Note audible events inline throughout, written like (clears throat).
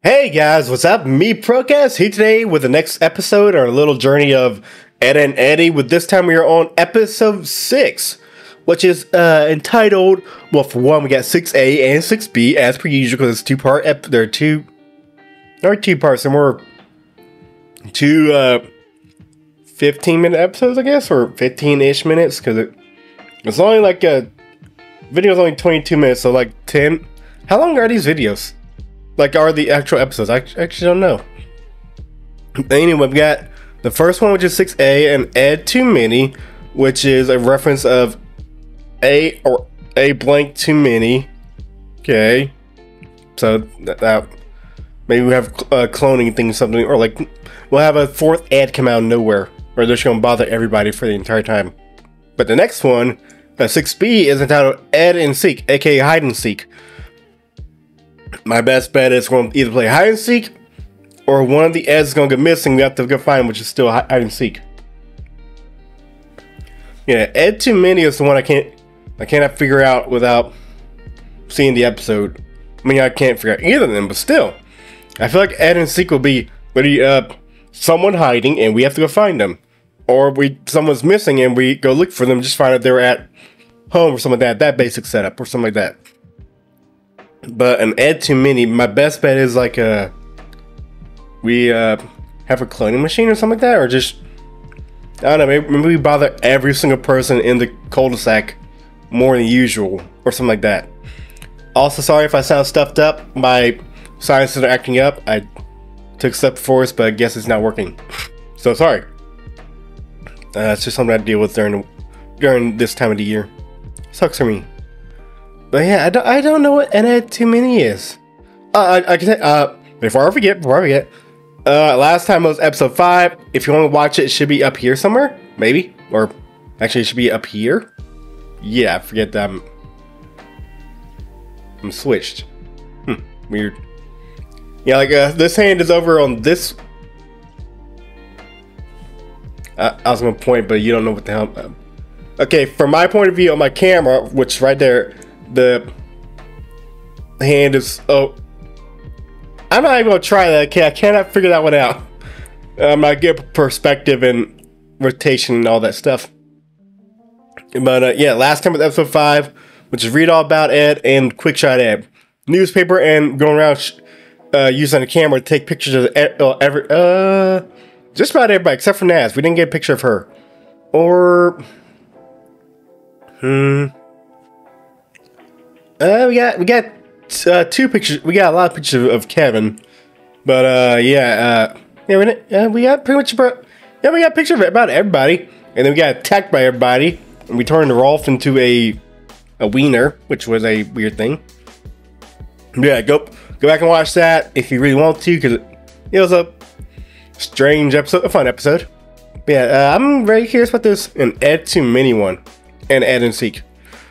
Hey guys, what's up? Me Procast here today with the next episode, our little journey of Ed and Eddy. With this time we are on episode six, which is uh, entitled. Well, for one, we got six A and six B as per usual because it's two part. Ep- there are two. There are two parts. There were two uh, fifteen minute episodes, I guess, or fifteen ish minutes because it, it's only like a video's only twenty two minutes, so like ten. How long are these videos? Like are the actual episodes? I actually don't know. Anyway, we've got the first one, which is 6A, and Ed Too Many, which is a reference of A or A blank too many. Okay. So that, that maybe we have uh, cloning thing, something, or like we'll have a fourth ad come out of nowhere, or they're just gonna bother everybody for the entire time. But the next one, uh, 6B, is entitled Ed and Seek, aka Hide and Seek my best bet is going to either play hide and seek or one of the Eds is going to get missing. We have to go find, which is still hide and seek. Yeah, Ed Too Many is the one I can't, I cannot figure out without seeing the episode. I mean, I can't figure out either of them, but still, I feel like Ed and Seek will be, be uh, someone hiding and we have to go find them, or we someone's missing and we go look for them, just find out they're at home or something like that. That basic setup or something like that. But an Ed Too Many, my best bet is like a we uh have a cloning machine or something like that, or just I don't know, maybe, maybe we bother every single person in the cul-de-sac more than usual, or something like that. Also, sorry if I sound stuffed up. My sinuses are acting up. I took step force, but I guess it's not working. (laughs) So sorry. Uh, it's just something I deal with during during this time of the year. Sucks for me. But yeah, I don't, I don't know what NA Too Many is. Uh, I, I can say, uh, before I forget, before I forget, uh, last time was episode 5. If you want to watch it, it should be up here somewhere. Maybe. Or actually, it should be up here. Yeah, I forget that I'm, I'm switched. Hmm, weird. Yeah, like, uh, this hand is over on this. Uh, I was gonna point, but you don't know what the hell. Uh, okay, from my point of view on my camera, which right there, the hand is oh I'm not even gonna try that. Okay, I cannot figure that one out. I'm not good perspective and rotation and all that stuff. But uh, yeah, last time with episode five, which is read all about Ed and quick shot Ed, newspaper and going around uh, using the camera to take pictures of Ed, uh, every uh just about everybody except for Nazz. We didn't get a picture of her, or hmm. Uh, we got we got uh, two pictures. We got a lot of pictures of, of Kevin, but uh, yeah, uh, yeah, we, uh, we got pretty much about yeah, we got pictures of about everybody, and then we got attacked by everybody, and we turned Rolf into a a wiener, which was a weird thing. Yeah, go go back and watch that if you really want to, because it, was a strange episode, a fun episode. But yeah, uh, I'm very curious about this and Ed Too Many one, and Ed and Seek.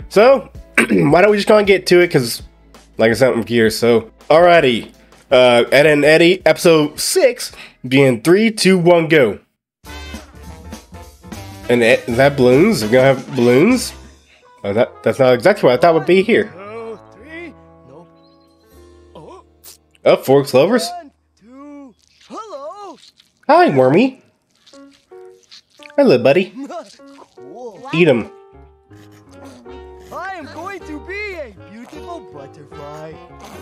So (clears throat) why don't we just go and get to it? Because, like I said, I'm curious. So, alrighty. Uh, Ed and Eddy, episode six, being three, two, one, go. And Ed, is that balloons? We're gonna have balloons? Oh, that that's not exactly what I thought would be here. Oh, four clovers. Hi, Wormy. Hello, buddy. Eat them. Butterfly.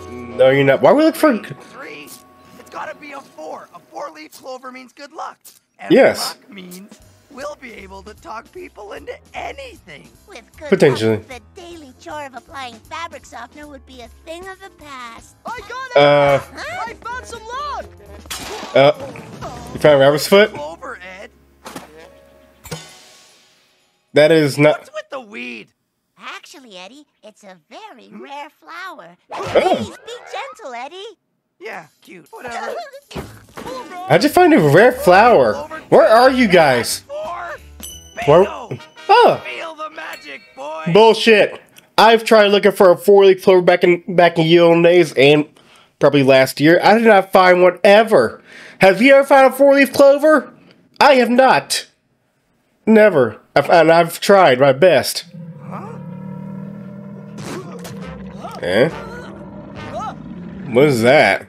No, you're not. Why are we looking for three? It's gotta be a four. A four-leaf clover means good luck. And yes. Luck means we'll be able to talk people into anything. With good Potentially. Luck, the daily chore of applying fabric softener would be a thing of the past. I got it! Uh, huh? I found some luck! Uh, you found rabbit's foot? Clover, Ed. That is not... What's with the weed? Actually, Eddy, it's a very hmm? rare flower. Please be gentle, Eddy. Yeah, cute. Whatever. (laughs) How'd you find a rare flower? Where are you guys? Where? Oh. Feel the magic, boy. Bullshit. I've tried looking for a four-leaf clover back in back in ye days and probably last year. I did not find one ever. Have you ever found a four-leaf clover? I have not. Never. I've, and I've tried my best. Eh? What is that?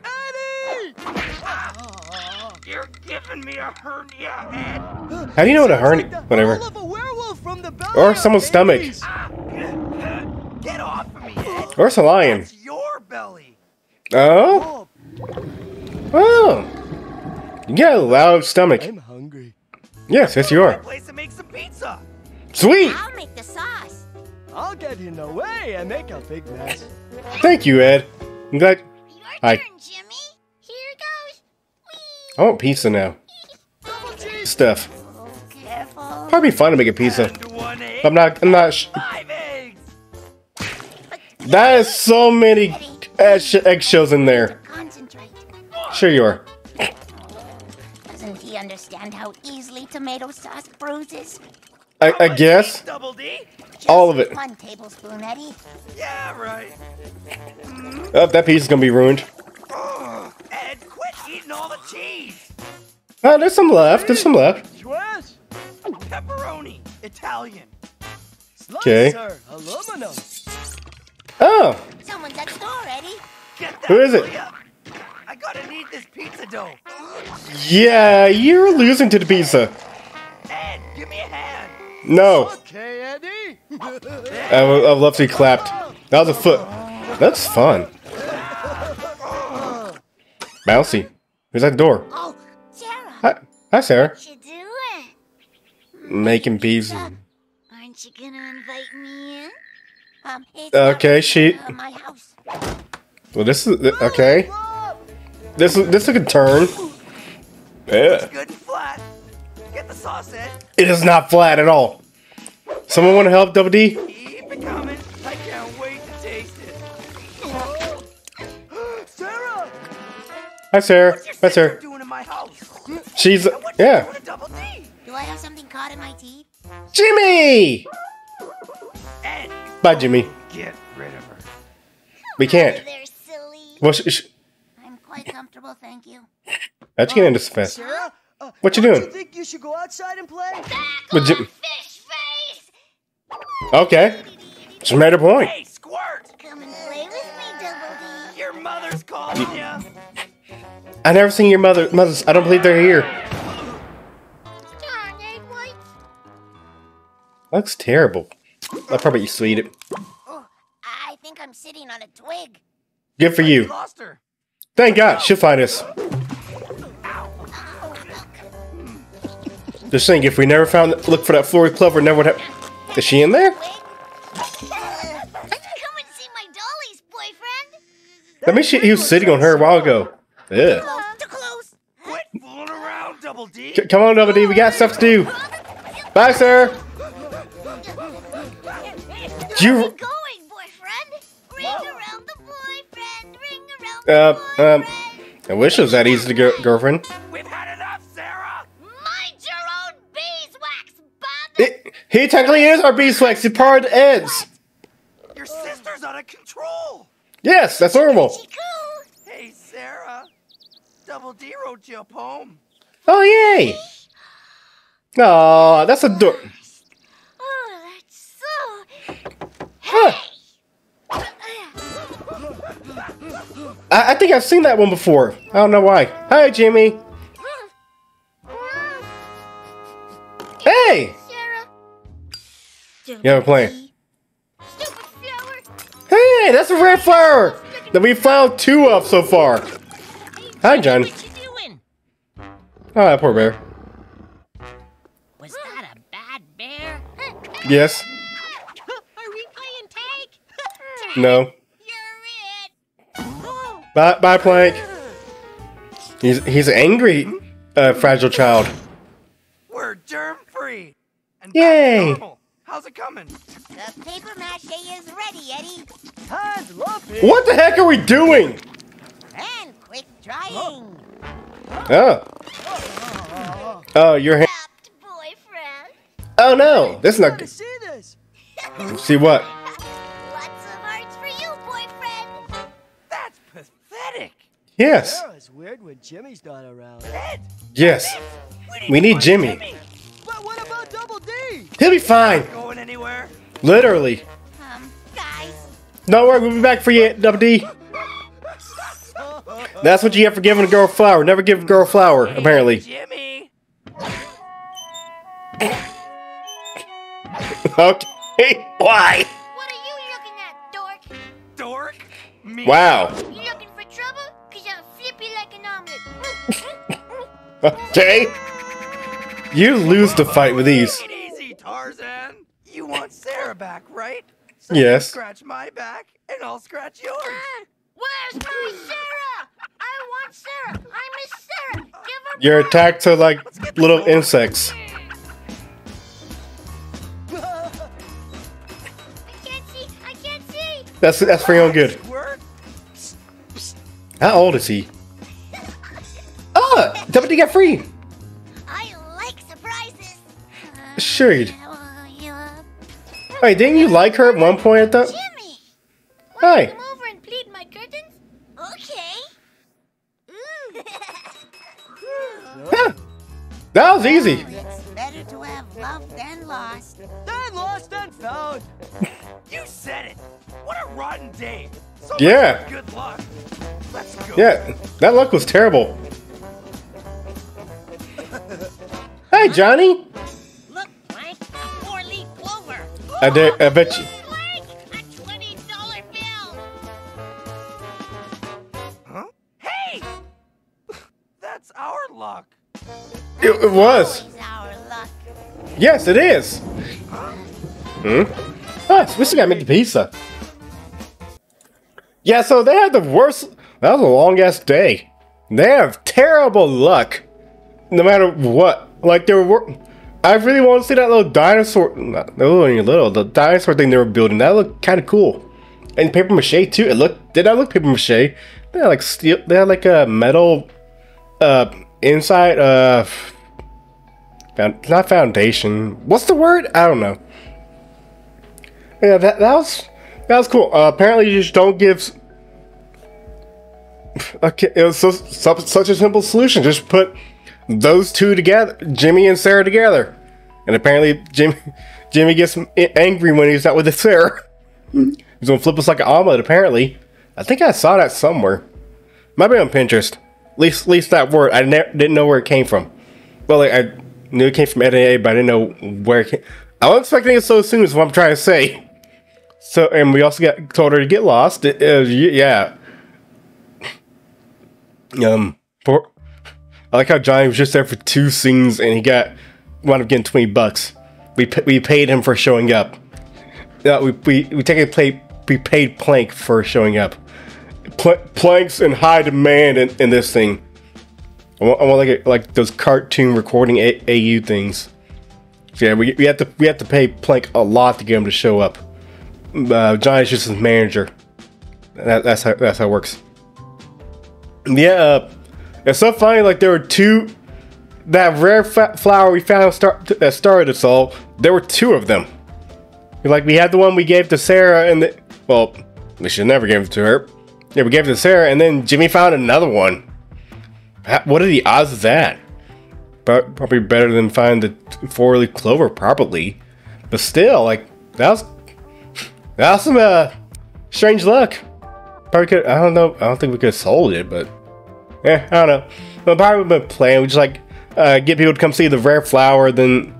giving me a hernia, Ed. How do you know what a hernia? The Whatever. a werewolf from the belly Or someone's stomach. Get off of me, Ed. Or it's a lion. It's your belly. Oh? Oh, Oh. You got a loud stomach. I'm hungry. Yes, yes you are. place to make some pizza. Sweet! I'll make the sauce. I'll get in the way and make a big mess. Thank you, Ed. I'm glad. Your Hi. turn, Jimmy. Here goes. I want pizza now. Stuff. Oh, careful. Probably fun to make a pizza. Egg. I'm not. I'm not. Sh- Five eggs. that is so many egg sh- eggshells in there. Sure you are. Doesn't he understand how easily tomato sauce bruises? I, I guess. Double D. Just All of it. One tablespoon, Eddy. Yeah, right. Mm-hmm. Oh, that pizza's gonna be ruined. Ugh. Ed, quit eating all the cheese. Oh, there's some left. There's some left. Trash. Pepperoni. Italian. Okay. Aluminum. Oh, Someone's at the door, Eddy. Get that, Who is it? will ya? I gotta need this pizza dough. yeah, you're losing to the pizza. Ed, give me a hand. No, Okay, Eddy. I would I'd love to be clapped. That was a foot. That's fun. Bouncy. Who's at the door? Oh, Sarah. Hi, hi Sarah. What you doing? Making pizza. Aren't you gonna invite me in? Um, it's Okay, she- uh, my house. Well, this is okay. This is this is a good turn. Yeah. Good and flat. Get the sauce, Ed. It is not flat at all. Someone want to help Double D? Keep it coming. I can't wait to taste it. (gasps) Sarah. Hi Sarah. Hi sister Sarah. doing in my house? She's And what's she yeah. doing to Double D? Do I have something caught in my teeth? Jimmy. Ed, Bye Jimmy. get rid of her. We can't. They're silly. Well, sh- sh- I'm quite comfortable, thank you. how'd you get into this fest? Sarah. Uh, What you don't doing? You think you should go outside and play? But Jim- Fish face! Okay. She made her point. Hey, Squirt! Come and play with me, Double D. Your mother's calling ya. I never seen your mother. Mothers. I don't believe they're here. Darn egg whites. Looks terrible. I'll probably used to eat it. Oh, I think I'm sitting on a twig. Good for you. lost her. Thank God. She'll find us. Just think, if we never found, look for that Florida clover, never would have. Is she in there? Twig? Come and see my dollies, boyfriend. That means she, he was sitting on her a while ago. Yeah. Too close. Quit fooling around, Double D. C- come on, Double D. We got stuff to do. Bye, sir. You- Where are we going, boyfriend? Ring around the boyfriend. Ring around Uh, um. I wish it was that easy to go, girlfriend. He technically is our beeswax. He's part of the Eds. Your sister's out of control. Yes, that's normal. Hey, Sarah. Double D wrote you a poem. Oh, yay. Aw, that's a door. Oh, that's so. Huh. I, I think I've seen that one before. I don't know why. Hi, Jimmy. Sarah. Yeah, we're playing. Stupid flower. Hey, that's a red flower that we found two of so far. Hi, John. What you doing? Oh, poor bear. Was that a bad bear? Yes. (laughs) Are we playing tag? (laughs) No. You're it. Bye, bye, Plank. He's he's an angry, uh, fragile child. We're germ free. And Yay. Back to normal. How's it coming? The paper mache is ready, Eddy. Hands lumpy. What the heck are we doing? And quick drying. Oh. Oh, your hand. Boyfriend. Oh no, this is not good. see this. (laughs) See what? Lots of hearts for you, boyfriend. That's pathetic. Yes. Sarah's weird when Jimmy's not around. Yes. we need, We need find Jimmy. He'll be fine. Going anywhere? Literally. Um, guys. Don't worry, we'll be back for you, Double D. That's what you have for giving a girl a flower. Never give a girl a flower, apparently. Jimmy. (laughs) Okay. Why? What are you looking at, dork? Dork. Me. Wow. You looking for trouble? Cause I'll flip you like an omelet. (laughs) Okay. You lose the fight with these. Take it easy, Tarzan. You want Sarah back, right? So you Yes. Scratch my back, and I'll scratch yours. Where's my Sarah? I want Sarah. I miss Sarah. Give her You're back. attacked to like little insects. I can't see. I can't see. That's that's for your own good. How old is he? Ah, tell me to get free. I like surprises. Sure. You-. Wait, didn't you like her at one point? I thought. Jimmy. Hi. Come over and pleat my curtains. Okay. Mm. Ooh. Huh. That was easy. it's better to have loved than lost. Then lost and found. (laughs) You said it. What a rotten day. So Yeah. Good luck. Let's go. Yeah, that luck was terrible. (laughs) Hey, Johnny. I did. I bet you. Frank, a twenty-dollar bill. Huh? Hey. (laughs) That's our luck. It, it was. Luck. Yes, it is. Hmm. Ah, we still gotta make the pizza. Yeah, so they had the worst. That was a long ass day. They have terrible luck, no matter what. Like they were. I really want to see that little dinosaur. Not, were little. The dinosaur thing they were building. That looked kind of cool. And paper mache too. It looked. Did not look paper mache? They had like steel. They had like a metal. Uh, inside. Uh. Found, not foundation. What's the word? I don't know. Yeah, that that was that was cool. Uh, apparently, you just don't give. (laughs) Okay, it was so, such a simple solution. Just put those two together, Jimmy and Sarah together, and apparently Jimmy (laughs) Jimmy gets angry when he's not with Sarah. He's gonna flip us like an omelet. Apparently, I think I saw that somewhere. Might be on Pinterest. At least, at least that word. I ne- didn't know where it came from. Well, like, I knew it came from NAA, but I didn't know where it came. I wasn't expecting it so soon. Is what I'm trying to say. So, and we also got told her to get lost. It, it yeah. Um, poor. I like how Johnny was just there for two scenes, and he got wound up getting twenty bucks. We we paid him for showing up. Yeah, we we we take a play. We paid Plank for showing up. Pl- Plank's in high demand in, in this thing. I want, I want like a, like those cartoon recording a- AU things. So yeah, we, we have to we have to pay Plank a lot to get him to show up. Uh, Johnny's just his manager. That, that's how that's how it works. Yeah, uh, it's so funny. Like there were two that rare flower we found that started us all. There were two of them. Like we had the one we gave to Sarah, and the, well, we should never give it to her. Yeah, we gave it to Sarah, and then Jimmy found another one. Ha- What are the odds of that? But probably better than finding the four-leaf clover, probably. But still, like that was that was some uh, strange luck. Probably could. I don't know. I don't think we could have sold it, but yeah, I don't know. But probably been playing. We just like uh, get people to come see the rare flower. Then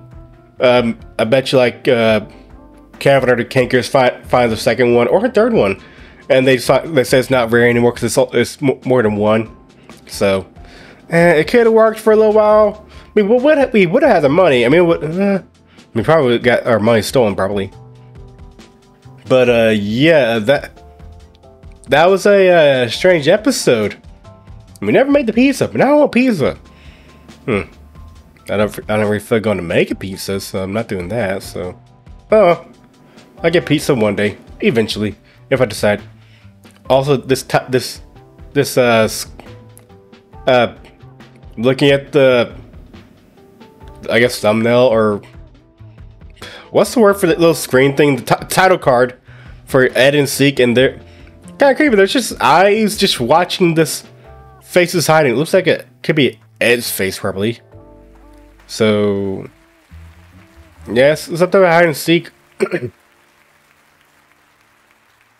um, I bet you like uh, the Kankers find finds a second one or a third one, and they they say it's not rare anymore because it's it's mo- more than one. So eh, it could have worked for a little while. I mean, we would we would have had the money. I mean, what, uh, we probably got our money stolen probably. But uh, yeah, that that was a uh, strange episode. We never made the pizza, but now I want pizza. Hmm. I don't. I don't really feel going to make a pizza, so I'm not doing that. So, oh, I'll get pizza one day, eventually, if I decide. Also, this this this uh uh looking at the I guess thumbnail or what's the word for the little screen thing? The ti- title card for Ed and Seek, and they're kind of creepy. There's just eyes just watching this faces hiding. It looks like it could be Ed's face, probably. So, yes, it's something about hide and seek. (clears throat)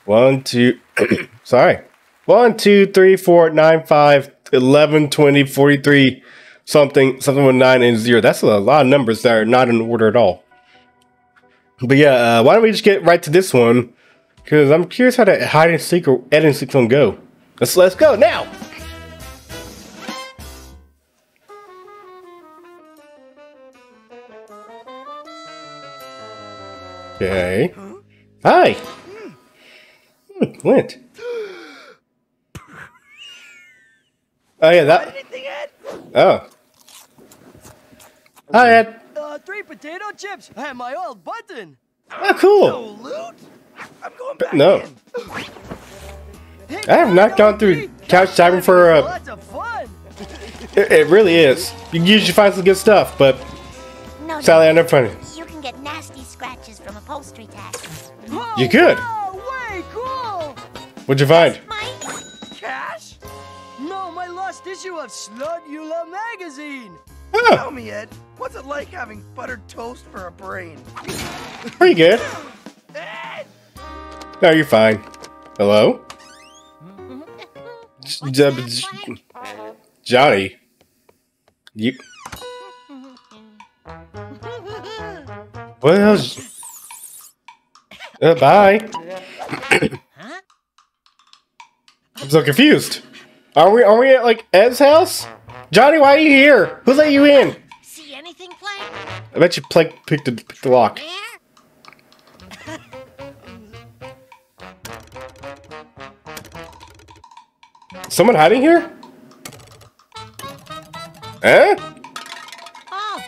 One, two, (clears throat) sorry. 1, 2, 3, 4, 9, 5, 11, 20, 43, something, something with 9 and 0. That's a lot of numbers that are not in order at all. But yeah, uh, why don't we just get right to this one? Because I'm curious how that hide and seek or edit and seek one go. Let's let's go now. Okay. Hi. Hmm, Clint. Oh yeah, that. Anything, Ed? Oh. Hi, Ed. Uh, three potato chips and my old button. Oh, cool. No loot? I'm going back No. in. Hey, I have not gone through couch diving for uh, Lots of fun. It, it really is. You can usually find some good stuff, but No, Sally, I no. never find it. You could. way cool. What'd you find? Mine? Cash? No, my lost issue of Slugula magazine. Oh, Tell me, Ed, what's it like having buttered toast for a brain? pretty good. (laughs) Ed! No, you're fine. Hello? What's J- that, j- Frank? Johnny. You. (laughs) What hell's. Uh, bye. I'm so confused. Are we are we at like Ed's house? Johnny, why are you here? Who let you in? See anything, Plank? I bet you Plank picked the, picked the lock. (laughs) Someone hiding here? Eh? Oh,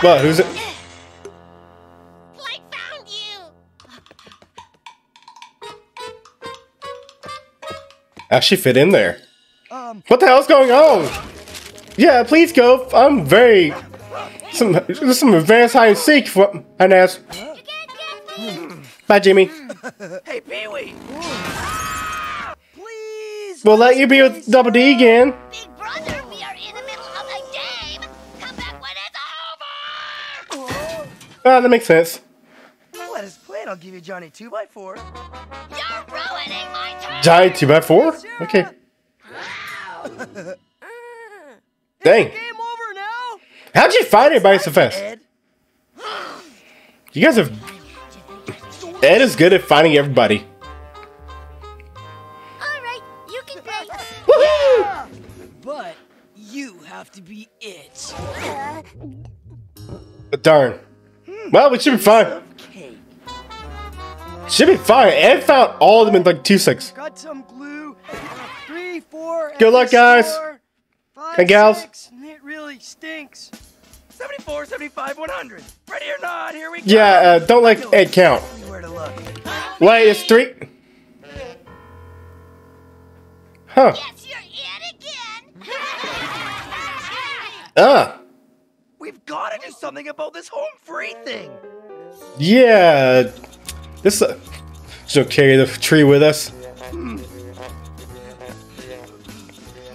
What? Who's it? Actually fit in there. Um, What the hell's going on? Yeah, please go. I'm very some some advanced hide and seek. What? And ask. You can't get me! Bye, Jimmy. (laughs) Hey, Pee Wee! please. We'll let you be with Double D again. Big brother, we are in the middle of a game! Come back when it's over! Ah, that makes sense. I'll give you Johnny 2x4. You're ruining my turn! Giant two by four. Okay. (laughs) Dang. Game over now. How'd you find everybody so fast? Ed? You guys have. Ed is good at finding everybody. Alright, you can play. Woohoo! (laughs) But you have to be it. Darn. Well, we should be fine. Cake. Should be fine. Ed found all of them in like two seconds. Got some glue. Three, four. Good luck, guys. score. Five, And gals. six, and it really stinks. 74, 75, 100. Ready or not, here we go. Yeah, uh, don't let Ed count. Where to look. Wait, it's three. Huh. Yes, you're it again! Ah. (laughs) We've got to do something about this home free thing. Yeah. This. Uh, she'll carry the tree with us.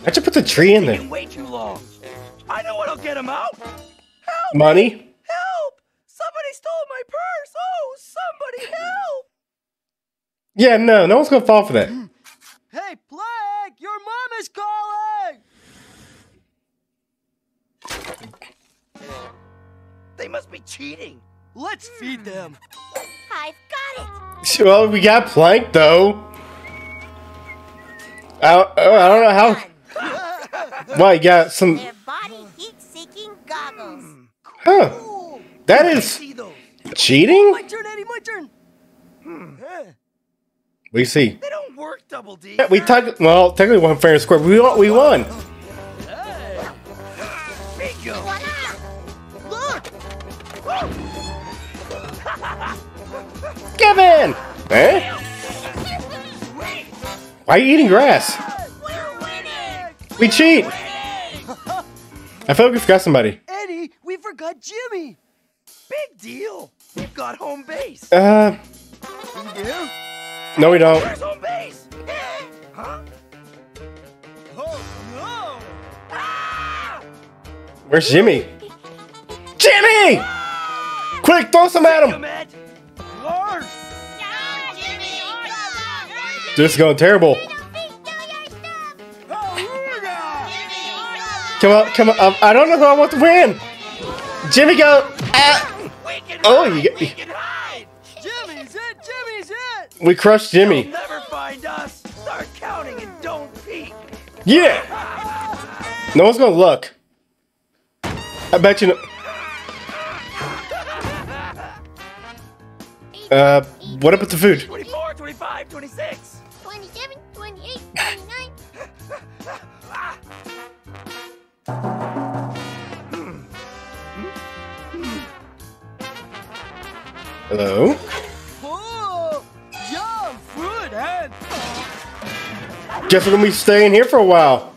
I should put the tree in there. way too long. I know what'll get him out. Help! Money? Help! Somebody stole my purse. Oh, somebody help! Yeah, no, no one's gonna fall for that. Hey, Plank, your mom is calling. They must be cheating. Let's feed them. I've got it! Well, we got Plank though. I, oh, I don't know how. Well, you got some. Their body heat-seeking goggles. Huh. That is cheating? My turn, Eddy. My turn. We see. They don't work, Double D. Yeah, we talked. Well, technically, one fair and square. We won. We won. Hey. Bingo. Kevin. Eh? Why are you eating grass? We're winning! We cheat. I feel like we forgot somebody. Eddy, we forgot Jimmy. Big deal. We've got home base. Uh, You do? no, we don't. Where's home base? Huh? Oh Where's Jimmy? Jimmy! Quick, throw some at him. This is going terrible. Come on, come on. Um, I don't know who I want to win. Jimmy, go. Ah. Oh, you get- we. Jimmy's it! Jimmy's it! We crushed Jimmy. Never find us. Start counting and don't peek. Yeah. No one's gonna look. I bet you. Know. (laughs) Uh, what up with the food? 24, 25, 26. 27, 28, (laughs) 29. Hello. Oh! Yum! Food and... Guess we're gonna be staying here for a while.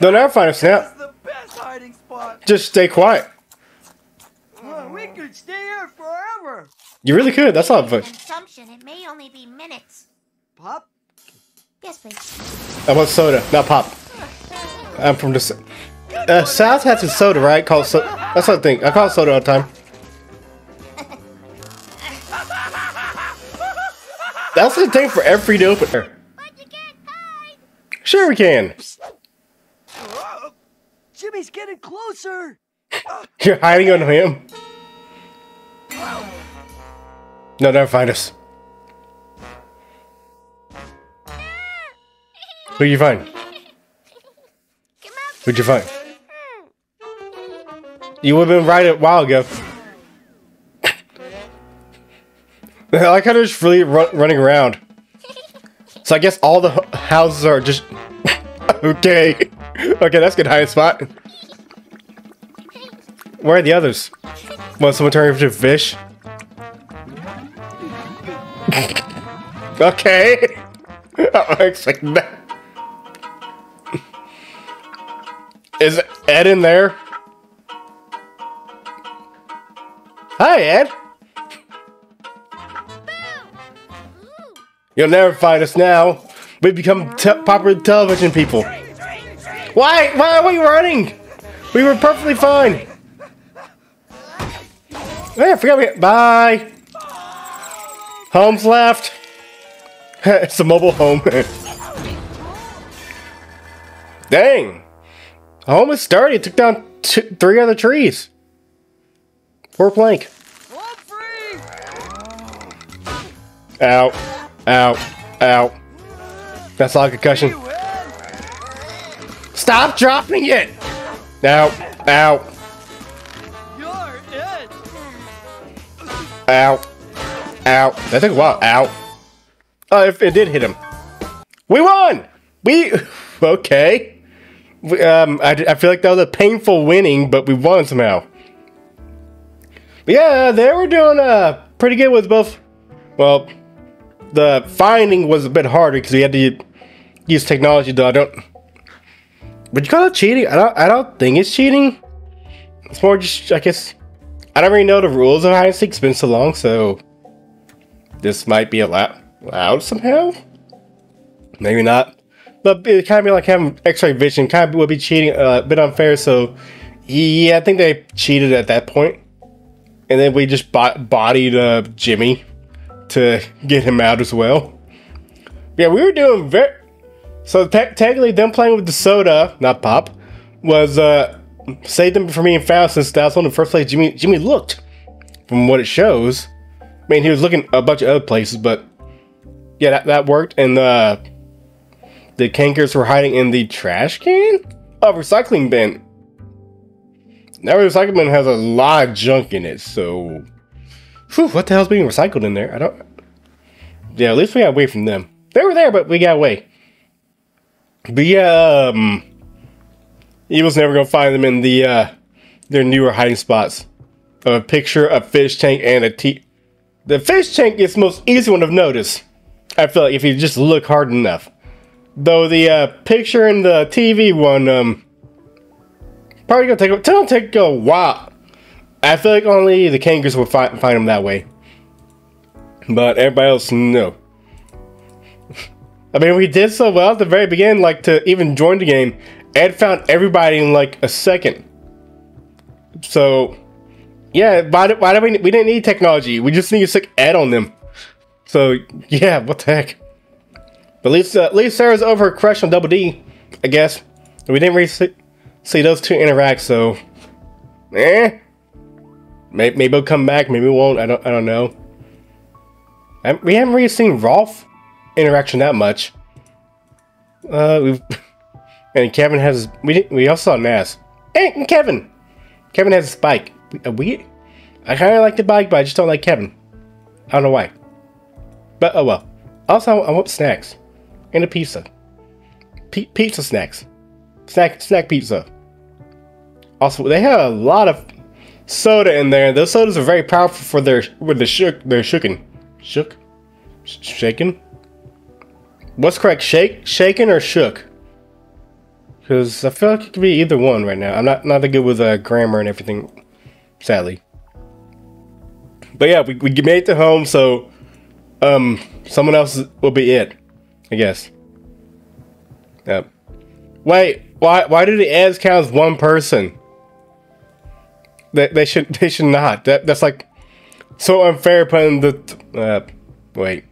Don't ever find us now. This the best hiding spot. Just stay quiet. Oh, we could stay here forever! You really could. That's not fun. Consumption, it may only be minutes. Pop? Yes, please. I want soda, not pop. I'm from the uh, South has a soda, right? Called so. That's what I think. I call it soda all the time. That's the thing for every to opener. But you can't hide. Sure, we can. Jimmy's getting closer! You're hiding on him. No, never find us. Who'd you find? Come out. Who'd you find? You would have been right a while ago. I like how they're just really run, running around. So I guess all the houses are just (laughs) okay. Okay, that's good hiding spot. Where are the others? Want someone turn into fish? (laughs) okay. (laughs) I expected that. Is Ed in there? Hi, Ed. You'll never find us now. We've become te- popular television people. Why? Why are we running? We were perfectly fine. Hey, I forgot we. Bye. Home's left. (laughs) it's a mobile home. (laughs) Dang. Home is sturdy. It took down two, three other trees. Poor plank. Ow. Ow. Ow. That's all concussion. Stop dropping it! You're it! Ow. Ow. That took a while. Ow. Oh, if it did hit him. We won! We. (laughs) Okay. Um, I, I feel like that was a painful winning, but we won somehow. But yeah, they were doing uh, pretty good with both. Well, the finding was a bit harder because we had to use technology, though. I don't. Would you call it cheating? I don't. I don't think it's cheating. It's more just, I guess. I don't really know the rules of hide and seek. It's been so long, so this might be allowed, allowed somehow. Maybe not, but it kind of be like having X-ray vision. Kind of would be cheating, uh, a bit unfair. So, yeah, I think they cheated at that point, and then we just bot- bodied uh, Jimmy to get him out as well. Yeah, we were doing very. So te- technically, them playing with the soda, not pop, was uh saved them from being found since that's one of the first place Jimmy Jimmy looked. From what it shows, I mean he was looking a bunch of other places, but yeah, that, that worked. And uh, the Kankers were hiding in the trash can, oh recycling bin. That recycling bin has a lot of junk in it, so whew, what the hell's being recycled in there? I don't. Yeah, at least we got away from them. They were there, but we got away. But yeah, um, Evil's never gonna find them in the uh, their newer hiding spots. A picture, a fish tank, and a tea. The fish tank is the most easy one to notice. I feel like if you just look hard enough. Though the uh, picture in the TV one, um, probably gonna take. It'll take a while. I feel like only the kangaroos will find find them that way. But everybody else, no. (laughs) I mean, we did so well at the very beginning, like to even join the game. Ed found everybody in like a second. So, yeah, why why did we, we didn't need technology. We just need to stick Ed on them. So (laughs) yeah, what the heck? But at least uh, at least Sarah's over her crush on Double D, I guess. We didn't really see, see those two interact, so eh. Maybe, maybe we'll come back. Maybe we won't. I don't. I don't know. I, we haven't really seen Rolf interaction that much. Uh, we've (laughs) and Kevin has we didn't- we also saw Nazz. Hey, Kevin. Kevin has a spike. Uh, we I kind of like the bike, but I just don't like Kevin. I don't know why. But oh well. Also, I want snacks and a pizza. P- pizza snacks. Snack snack pizza. Also, they have a lot of soda in there. Those sodas are very powerful for their with the shook. They're shooken, shook, Sh- shaken. What's correct? Shake, shaken, or shook? Because I feel like it could be either one right now. I'm not not that good with uh, grammar and everything, sadly. But yeah, we, we made it to home, so um, someone else will be it, I guess. Yep. Wait, why why do the ads count as one person? They, they should (laughs) they should not. That that's like so unfair putting the uh, wait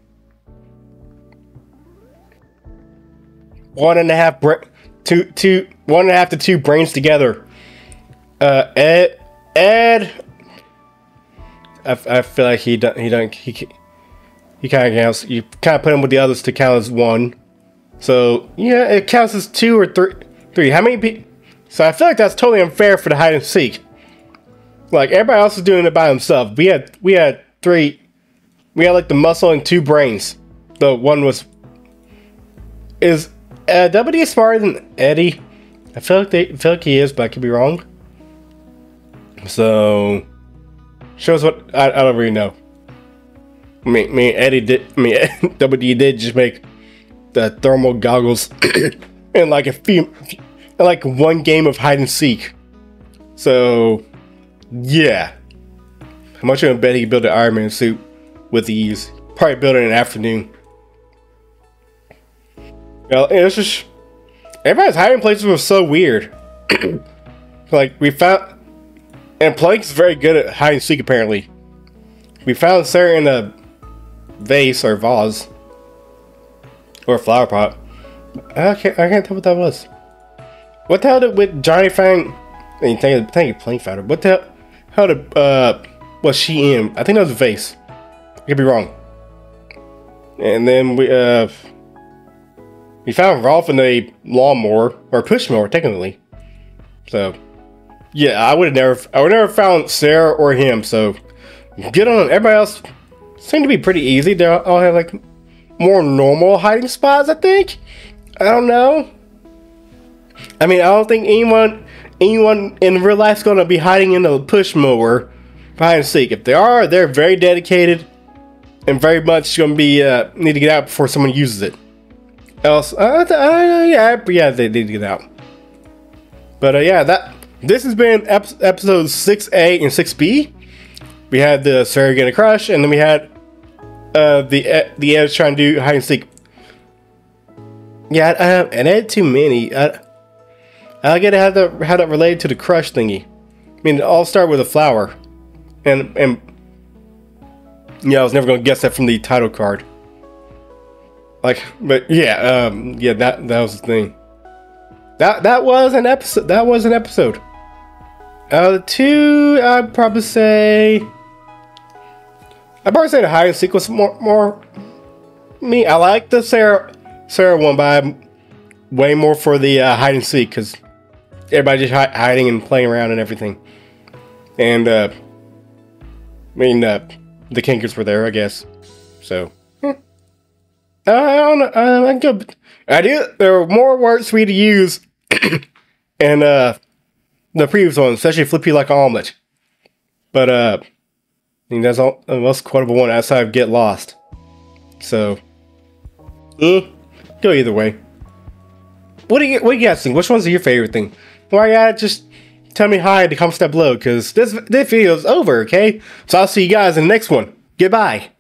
one and a half bra- two two one and a half to two brains together. Uh, Ed Ed. I, I feel like he don't he don't he he kind of counts. You kind of put them with the others to count as one. So yeah, it counts as two or three. Three. How many people? So I feel like that's totally unfair for the hide and seek. Like everybody else is doing it by himself. We had we had three. We had like the muscle and two brains. The one was is uh, Double D smarter than Eddy. I feel like they I feel like he is, but I could be wrong. So shows what I, I don't really know. Me and Eddy did. Mean, Double D (laughs) did just make the thermal goggles (coughs) in like a few, in like one game of hide and seek. So, yeah. How much of a bet he build an Iron Man suit with ease? Probably build it in an afternoon. Well, it's just everybody's hiding places was so weird. (coughs) like we found, and Plank's very good at hide and seek. Apparently, we found Sarah in a uh, vase or vase or flower pot. I can't. I can't tell what that was. What the hell did with Johnny Fang? I mean, thank, thank you, Plank found. What the hell? How did uh was she in? I think that was a vase. I could be wrong. And then we uh we found Rolf in a lawnmower or push mower technically. So yeah, I would have never I would never found Sarah or him. So get on. Everybody else seemed to be pretty easy. They all have like more normal hiding spots. I think. I don't know. I mean, I don't think anyone anyone in real life is gonna be hiding in a push mower behind a seek. If they are, they're very dedicated and very much gonna be uh, need to get out before someone uses it. Else, uh, uh, yeah, yeah, they need to get out. But uh, yeah, that this has been ep- episode six A and six B. We had the a crush, and then we had uh, the uh, the edge trying to do hide and seek. Yeah, uh, and I had too many. I, I get how that how that related to the crush thingy. I mean, it all started with a flower, and and yeah, I was never gonna guess that from the title card. Like, but yeah, um, yeah, that that was the thing. That that was an episode. That was an episode. Uh, the two, I'd probably say. I'd probably say the hide and seek was more more. Me, I like the Sarah Sarah one, but I'm way more for the uh, hide and seek because everybody just hi- hiding and playing around and everything. And uh, I mean, uh, the Kankers were there, I guess. So, hmm. I don't know. Uh, I go. I do. There are more words for me to use, (coughs) and uh, the previous one, especially flippy like omelet. But uh, I mean, that's all, the most quotable one outside of get lost. So, eh, go either way. What do you what do you guys think? Which one's your favorite thing? Why yeah, just tell me hi in the comments down below because this this video is over. Okay, so I'll see you guys in the next one. Goodbye.